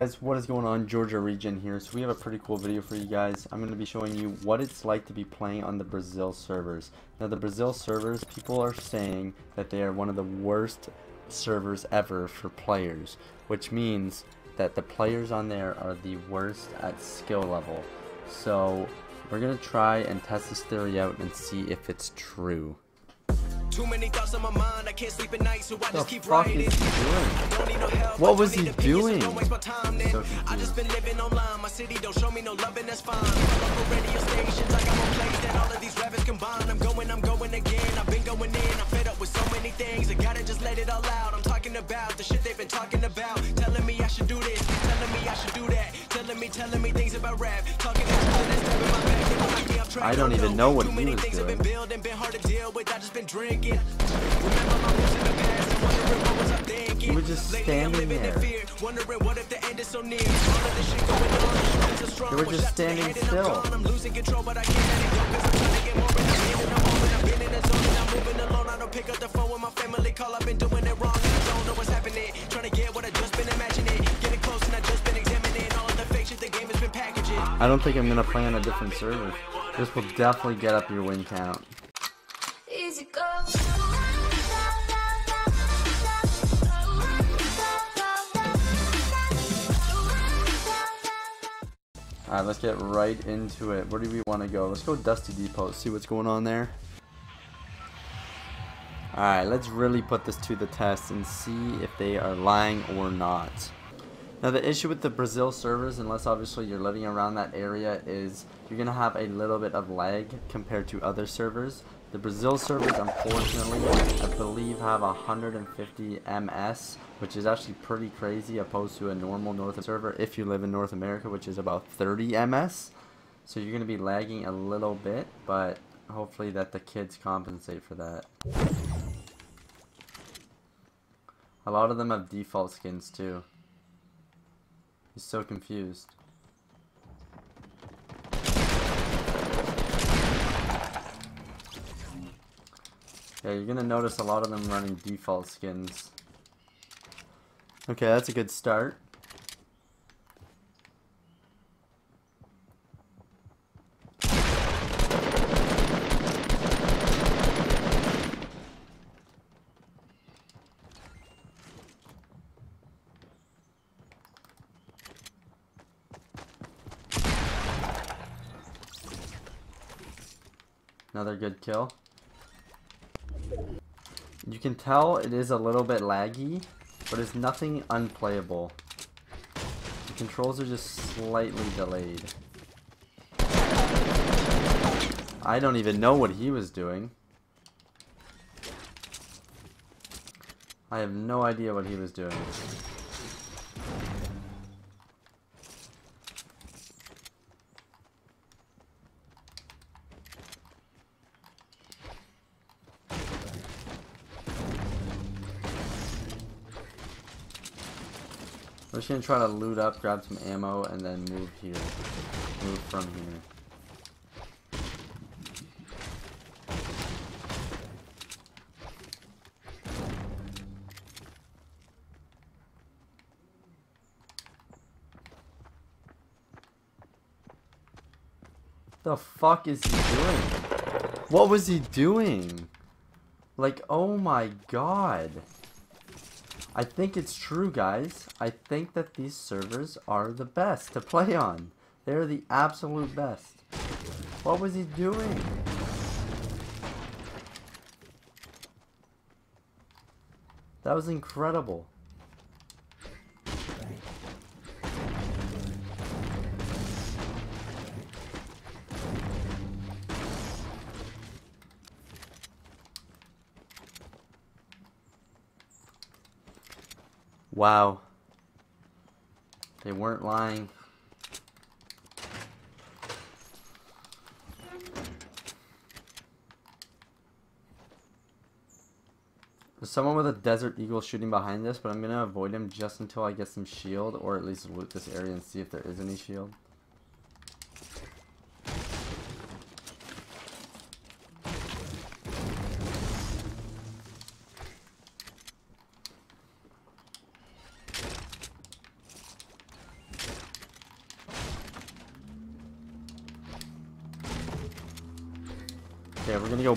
Guys, what is going on? Georgia Regen here. So we have a pretty cool video for you guys. I'm going to be showing you what it's like to be playing on the Brazil servers. Now the Brazil servers, people are saying that they are one of the worst servers ever for players. Which means that the players on there are the worst at skill level. So we're going to try and test this theory out and see if it's true. Too many thoughts on my mind, I can't sleep at night, so I just keep writing. What was he doing? I just been living online, my city don't show me no love and that's fine. Local radio stations, I got more plays than all of these rappers combined. I'm going, I'm going again, I've been going in, I'm fed up with so many things. I gotta just let it all out. I'm talking about the shit they've been talking about. Telling me I should do this, telling me I should do that. Telling me, telling me things about rap. Talking I don't even know what he was doing. He was just standing there. They were just standing still. I don't think I'm gonna play on a different server. This will definitely get up your win count. Alright, let's get right into it. Where do we want to go? Let's go Dusty Depot, see what's going on there. Alright, let's really put this to the test and see if they are lying or not. Now the issue with the Brazil servers, unless obviously you're living around that area, is you're going to have a little bit of lag compared to other servers. The Brazil servers, unfortunately, I believe have 150 MS, which is actually pretty crazy opposed to a normal North server if you live in North America, which is about 30 MS. So you're going to be lagging a little bit, but hopefully that the kids compensate for that. A lot of them have default skins too. So confused. Yeah, you're gonna notice a lot of them running default skins. Okay, that's a good start. Good kill. You can tell it is a little bit laggy, but it's nothing unplayable. The controls are just slightly delayed. I don't even know what he was doing. I have no idea what he was doing. We're just gonna try to loot up, grab some ammo, and then move here. Move from here. The fuck is he doing? What was he doing? Like, oh my god. I think it's true, guys. I think that these servers are the best to play on. They're the absolute best. What was he doing? That was incredible. Wow. They weren't lying. There's someone with a Desert Eagle shooting behind us, but I'm going to avoid him just until I get some shield, or at least loot this area and see if there is any shield.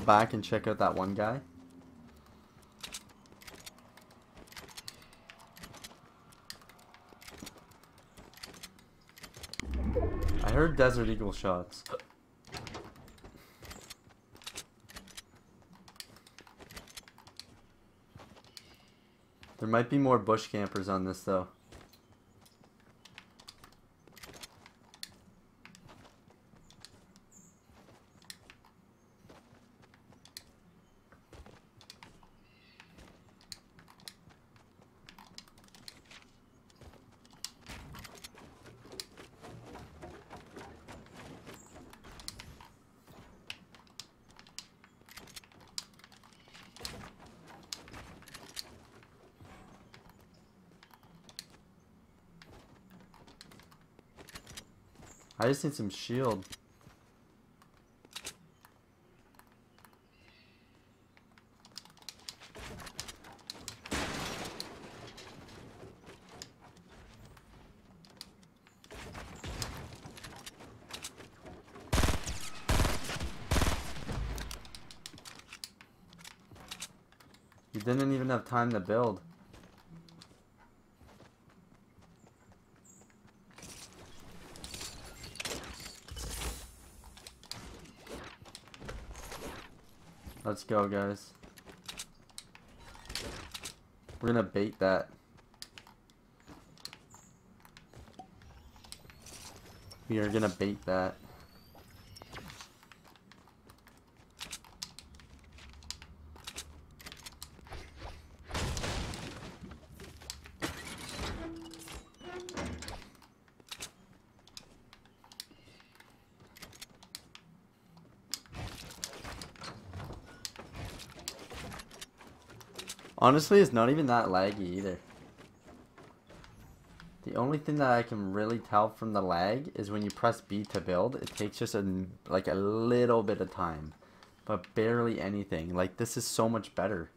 Back and check out that one guy. I heard Desert Eagle shots. There might be more bush campers on this though. I just need some shield. You didn't even have time to build. Let's go, guys. We're gonna bait that. We are gonna bait that. Honestly, it's not even that laggy either. The only thing that I can really tell from the lag is when you press B to build, it takes just a, like a little bit of time. But barely anything. Like, this is so much better.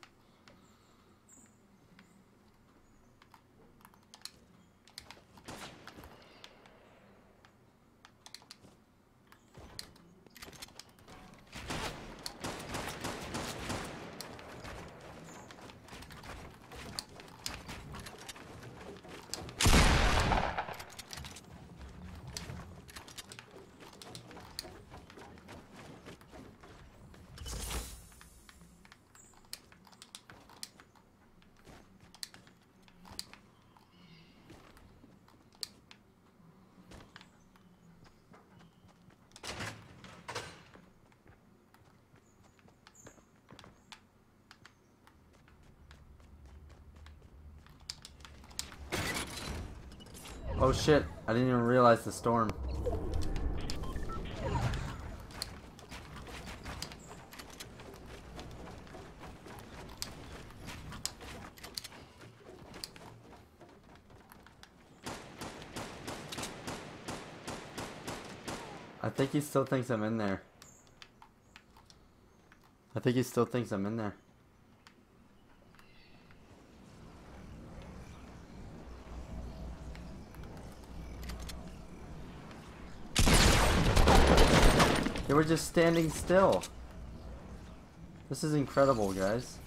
Oh shit, I didn't even realize the storm. I think he still thinks I'm in there. I think he still thinks I'm in there. They were just standing still. This is incredible, guys.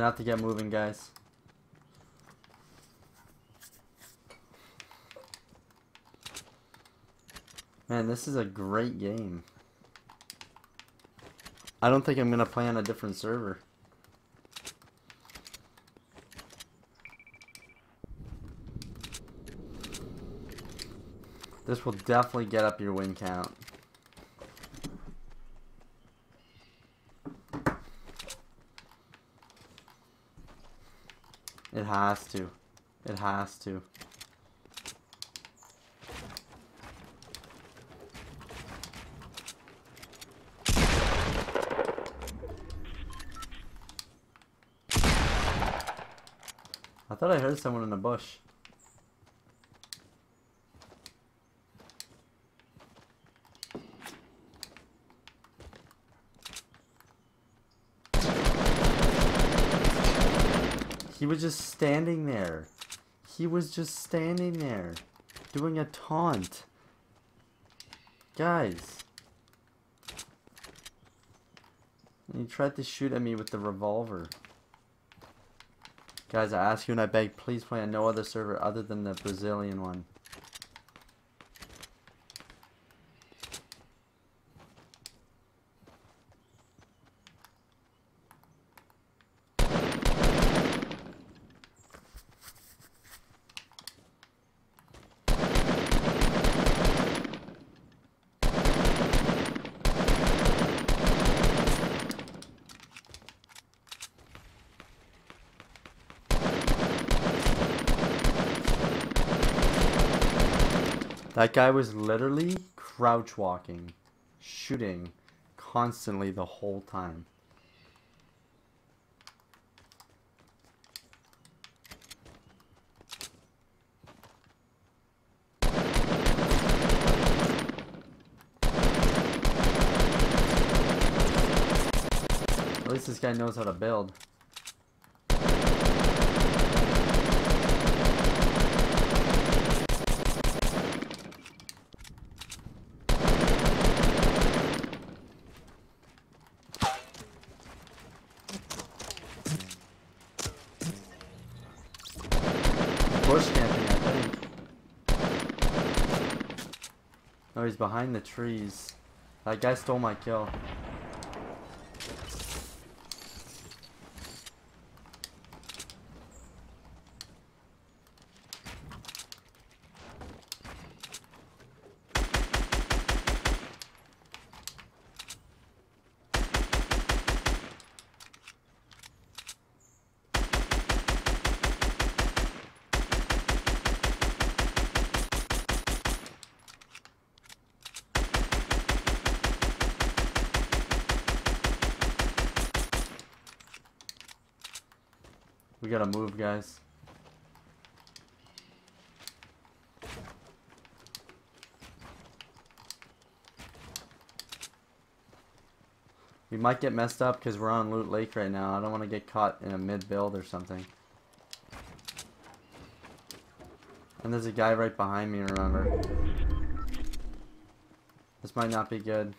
Gonna have to get moving, guys. Man, this is a great game. I don't think I'm gonna play on a different server. This will definitely get up your win count. It has to. It has to. I thought I heard someone in the bush. He was just standing there. He was just standing there. Doing a taunt. Guys. he tried to shoot at me with the revolver. Guys, I ask you and I beg, please play on no other server other than the Brazilian one. That guy was literally crouch walking, shooting constantly the whole time. At least this guy knows how to build. bush camping, I think. Oh, he's behind the trees. That guy stole my kill. We gotta move, guys. We might get messed up because we're on Loot Lake right now. I don't want to get caught in a mid-build or something. And there's a guy right behind me, remember. This might not be good.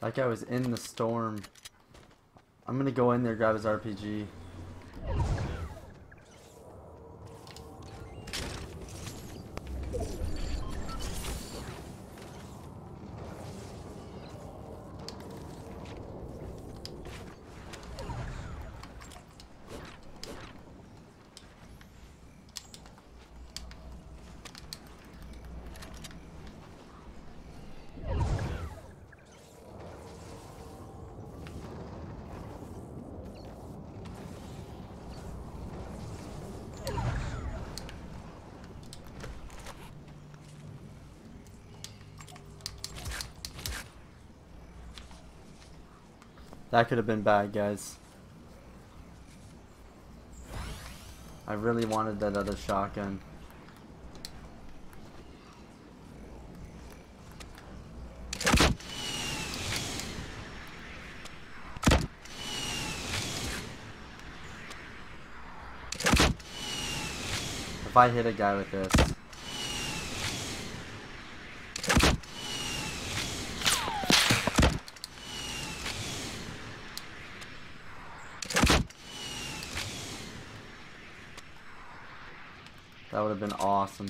That guy was in the storm. I'm gonna go in there, grab his RPG. That could have been bad, guys. I really wanted that other shotgun. If I hit a guy with this. That would have been awesome.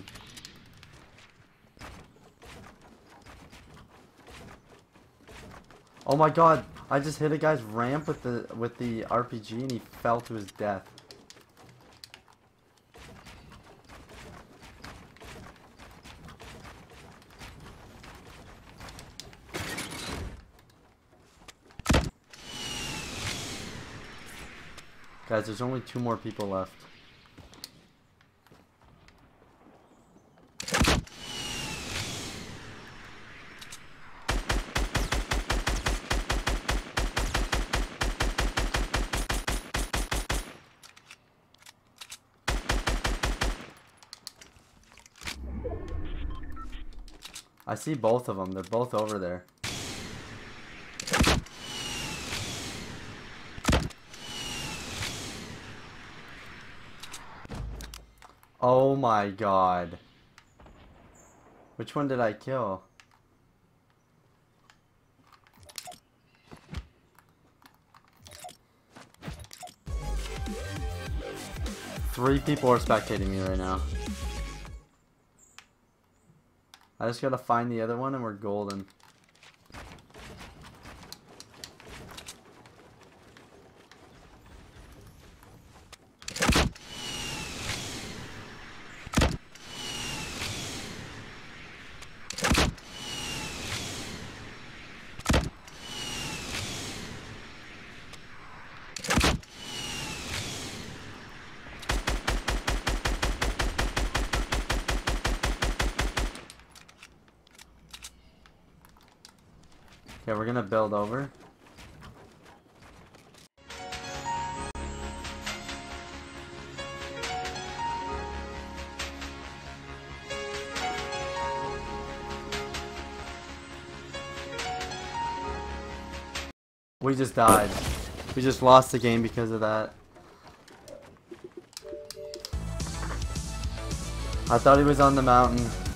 Oh my god, I just hit a guy's ramp with the with the RPG and he fell to his death. Guys, there's only two more people left. I see both of them. They're both over there. Oh my god. Which one did I kill? Three people are spectating me right now. I just gotta find the other one and we're golden. Okay, we're gonna build over. We just died. We just lost the game because of that. I thought he was on the mountain.